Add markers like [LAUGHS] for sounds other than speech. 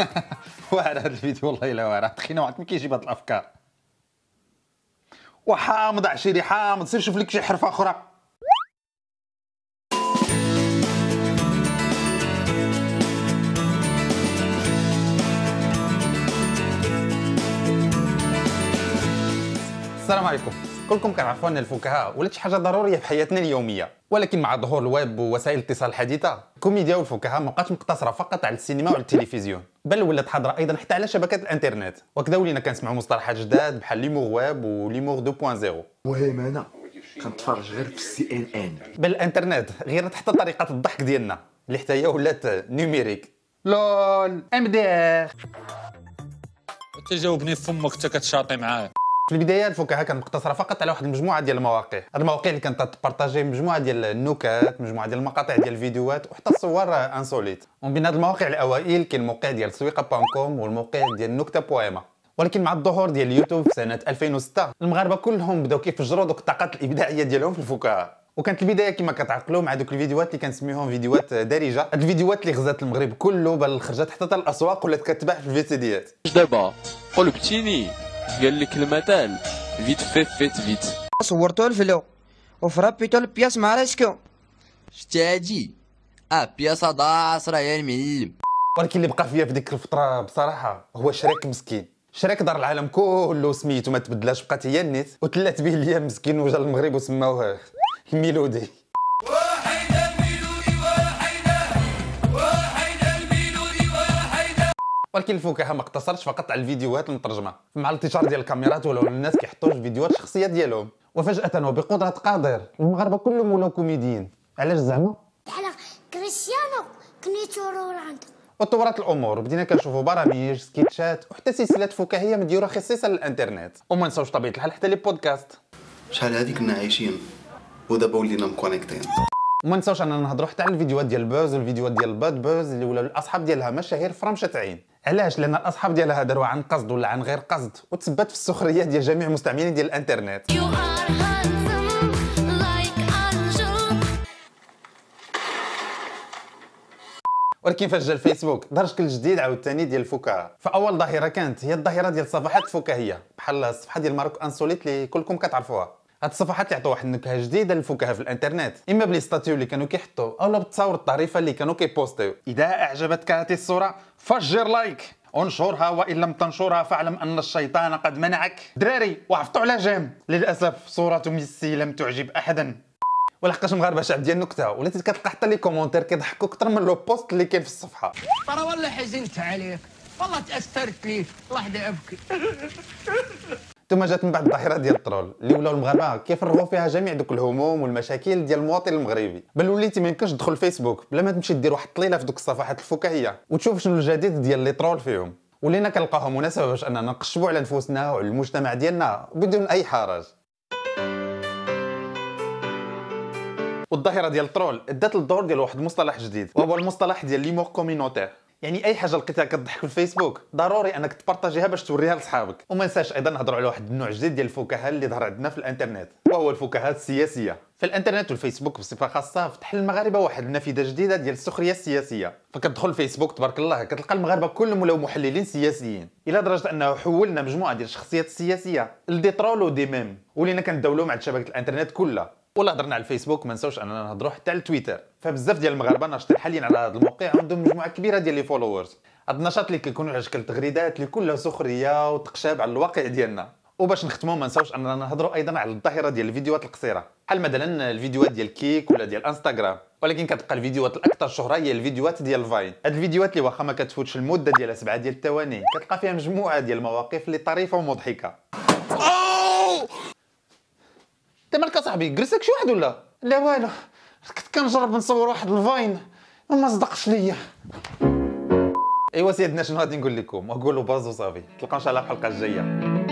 [LAUGHS] واعر هذا الفيديو والله إلا واعر تخينا واحد ما كيجيب هاد الأفكار. وحامض عشيري حامض. سير شوف لك شي حرفة أخرى. السلام عليكم. كلكم كنعرفوا ان الفكاهه ولات شي حاجة ضرورية في حياتنا اليومية. ولكن مع ظهور الويب ووسائل الاتصال الحديثه الكوميديا والفكاهه ما بقاتش مقتصرة فقط على السينما وعلى التلفزيون بل ولات حاضره أيضا حتى على شبكات الإنترنت. وكذا ولينا كنسمعوا مصطلحات جداد بحال l'humour web و l'humour 2.0 المهم أنا كنتفرج غير في السي إن إن. بل الإنترنت غيرت حتى طريقة الضحك ديالنا اللي حتى هي ولات numérique LOL MDR. تجاوبني في فمك انت كتشاطي معاه في البداية الفكاهة كانت مقتصرة فقط على واحد المجموعة ديال المواقع. المواقع اللي كانت تبارطاجي مجموعة ديال النكات مجموعة ديال المقاطع ديال الفيديوهات وحتى الصور insolites. ومن بين هاد المواقع الأوائل كاين الموقع ديال سويقة point com والموقع ديال نكتة point ma ولكن مع الظهور ديال اليوتيوب في سنة 2006 المغاربة كلهم بداو كيفجروا دوك الطاقات الإبداعية ديالهم في الفكاهة. وكانت البداية كما كتعقلوا مع دوك الفيديوهات اللي كنسميوهم فيديوهات دارجة. هاد الفيديوهات اللي غزات المغرب كله بل خرجت حتى الأسواق ولات كتباع في الفيسيديات. دابا قلبتيني قال لك المثل فيت فيت فيت فيت صورتو الفلو. وفرابيتو البياس مع راسكو. شتاجي. آه بياسة ضاعت راه يا المعلم ولكن اللي بقى فيا في ديك الفترة بصراحة هو شريك مسكين. شريك دار العالم كله سميتو ما تبدلاش بقات هي النيت. وثلاث به الأيام مسكين وجا المغرب وسماوه الميلودي ولكن الفكاهة ما اقتصرتش فقط على الفيديوهات المترجمة. مع الانتشار ديال الكاميرات ولاو الناس كيحطوا في فيديوهات الشخصية ديالهم. وفجأة وبقدرة قادر المغاربة كلهم ولاو كوميديين. علاش زعما؟ بحال كريستيانو كنيتو رونالدو. وتطورت الأمور. بدينا كنشوفوا برامج سكيتشات وحتى سلسلات فكاهية مديوره خصيصا للإنترنت. وما نساوش طبيعة الحال حتى les podcasts. شحال هادي كنا عايشين؟ ودابا ولينا مكونيكتين. وما نساوش أننا نهضروا حتى على الفيديوهات ديال buzz والفيديوهات ديال bad buzz اللي ولاو الأصحاب ديالها مشاهير في رمشه عين. علاش؟ لأن الأصحاب ديالها داروها عن قصد ولا عن غير قصد وتثبت في السخريه ديال جميع المستعملين ديال الإنترنت. ولكن فاش جا الفيسبوك دار شكل جديد عاوتاني ديال الفكاهة. فأول ظاهرة كانت هي الظاهرة ديال الصفحات الفكاهية. بحال الصفحة ديال Maroc Insolite اللي كلكم كتعرفوها. هاد الصفحات اللي عطوا واحد النكهة جديدة للفكاهة في الإنترنت. إما ب les statuts اللي كانوا كيحطوا اولا بالتصاور الطريفة اللي كانوا كي postيو. إذا أعجبتك هذه الصورة فجر like. انشرها وإن لم تنشرها فاعلم أن الشيطان قد منعك. دراري وعفطوا على j'aime. للأسف صورة ميسي لم تعجب أحدا. ولحقاش مغاربه شعب ديال النكته ولات كتلقى حتى les commentaires كيضحكوا أكثر من le post اللي كاين في الصفحة. ترى والله حزنت عليك. والله تأثرت ليك واحد ابكي ثم جات من بعد الظاهرة ديال ال troll اللي ولاو المغاربة كيفرغوا فيها جميع دوك الهموم والمشاكل ديال المواطن المغربي. بل وليتي ما يمكنش تدخل الفيسبوك بلا ما تمشي دير واحد الطليلة في دوك الصفحات الفكاهية وتشوف شنو الجديد ديال les trolls فيهم. ولينا كنلقاوها مناسبة باش أننا نقشبوا على نفوسنا وعلى المجتمع ديالنا بدون أي حرج. والظاهرة ديال ال troll أدات الدور ديال واحد المصطلح جديد وهو المصطلح ديال l'humour communautaire. يعني أي حاجة لقيتها كتضحك في الفيسبوك ضروري أنك ت partagيها باش توريها لصحابك. وما نساش أيضا نهضروا على واحد النوع جديد ديال الفكاهة اللي ظهر عندنا في الإنترنت وهو الفكاهات السياسية. في الإنترنت والفيسبوك بصفة خاصة فتح للمغاربه واحد النافذه جديدة ديال السخرية السياسية. فكتدخل الفيسبوك تبارك الله كتلقى المغاربة كلهم ولاو محللين سياسيين. إلى درجة أنه حولنا مجموعة ديال الشخصيات السياسية ل des trolls و des mèmes. ولينا كنداولو مع شبكه الإنترنت كلها. ولا هضرنا على الفيسبوك ما نساوش أننا نهضروا حتى على تويتر. فبزاف ديال المغاربة ناشطين حاليا على هذا الموقع عندهم مجموعة كبيرة ديال les followers هاد النشاط اللي كيكونوا على شكل تغريدات اللي كلها سخرية وتقشاب على الواقع ديالنا. وباش نختموا ما نساوش أننا نهضروا أيضا على الظاهرة ديال الفيديوهات القصيرة. بحال مثلا الفيديوهات ديال Keek ولا ديال إنستغرام. ولكن كتبقى الفيديوهات الأكثر شهرة هي الفيديوهات ديال Vine هاد الفيديوهات اللي واخا ما كتفوتش المدة ديالها سبعه ديال الثواني كتلقى فيها مجموعة ديال المواقف اللي طريفة ومضحكة. انت مالك اصاحبي جرسك شي واحد ولا؟ لا والو. كنت كنجرب نصور واحد ال Vine وما صدقش ليا. ايوا سيدنا شنو غادي نقول لكم؟ وقولوا باز وصافي تلقاو إن شاء الله الحلقة الجاية.